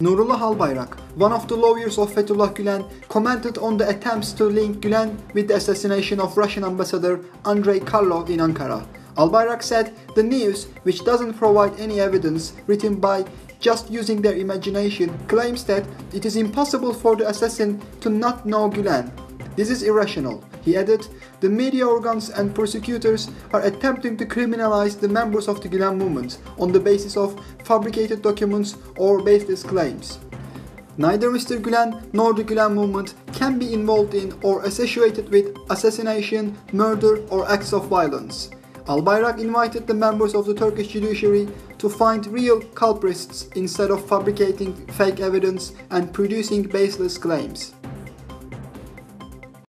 Nurullah Albayrak, one of the lawyers of Fethullah Gülen, commented on the attempts to link Gülen with the assassination of Russian ambassador Andrei Karlov in Ankara. Albayrak said the news, which doesn't provide any evidence, written by just using their imagination, claims that it is impossible for the assassin to not know Gülen. This is irrational. He added, the media organs and prosecutors are attempting to criminalize the members of the Gülen movement on the basis of fabricated documents or baseless claims. Neither Mr. Gülen nor the Gülen movement can be involved in or associated with assassination, murder, or acts of violence. Albayrak invited the members of the Turkish judiciary to find real culprits instead of fabricating fake evidence and producing baseless claims.